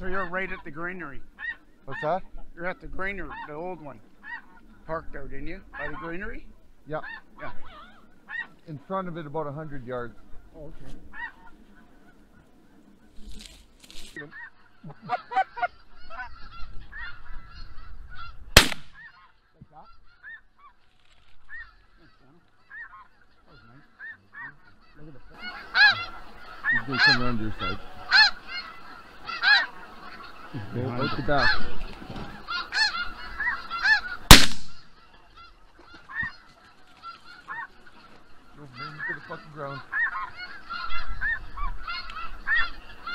So you're right at the greenery. What's that? You're at the greenery, the old one. Parked there, didn't you? By the greenery? Yeah. Yeah. In front of it, about a hundred yards. Oh, okay. Come around your side. Go out the back. Go bring him to the fucking ground.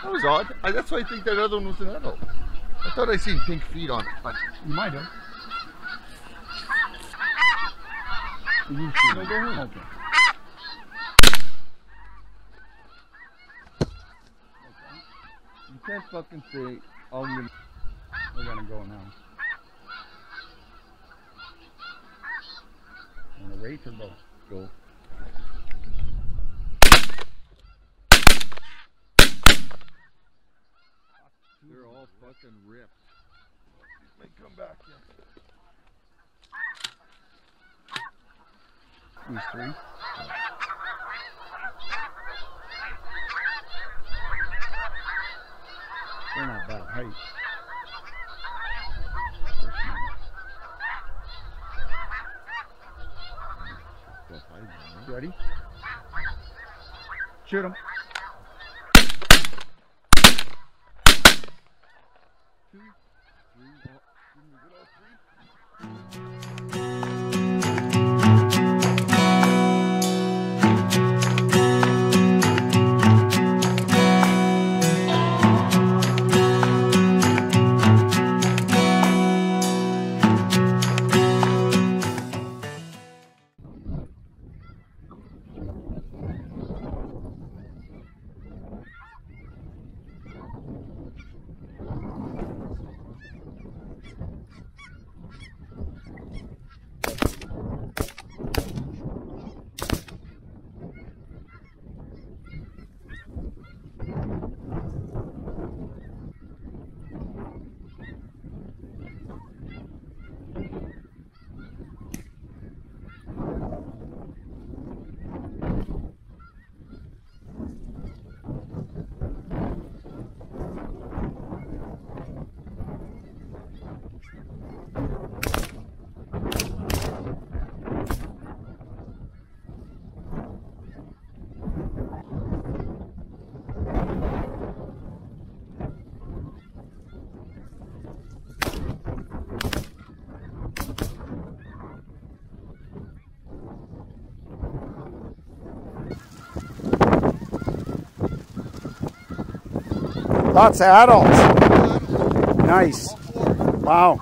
That was odd. I, that's why I think that other one was an adult. I thought I seen pink feet on it, but You might have. you see No, go ahead. Okay. You can't fucking say, "Oh, Oh, I'm gonna. We're gonna go now. Wanna wait or go? Go. They're all fucking ripped. Might come back, yeah. These three. They're not bad height. Well, I don't know. You ready? Shoot him. Lots of adults. Nice. Wow.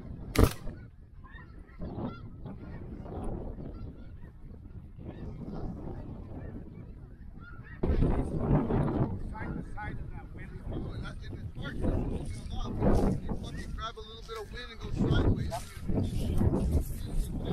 Super.